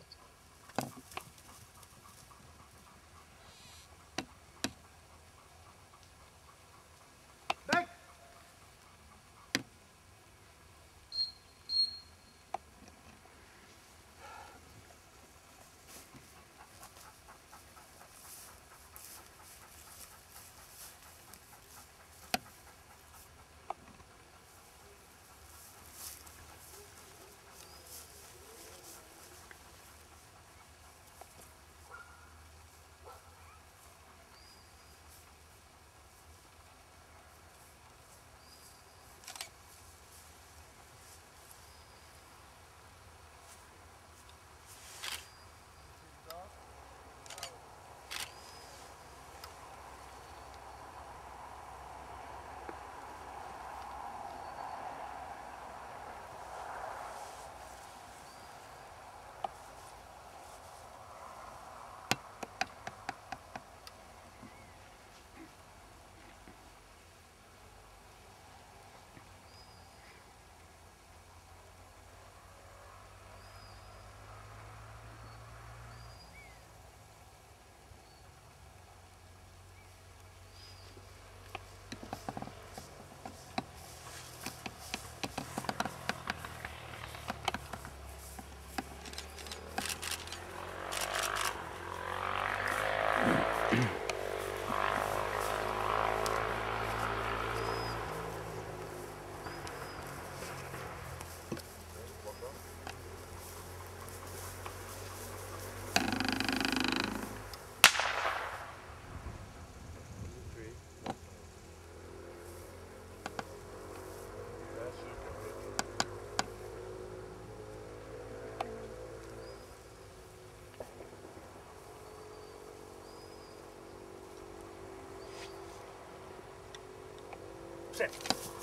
Back. Mm-hmm. Sit.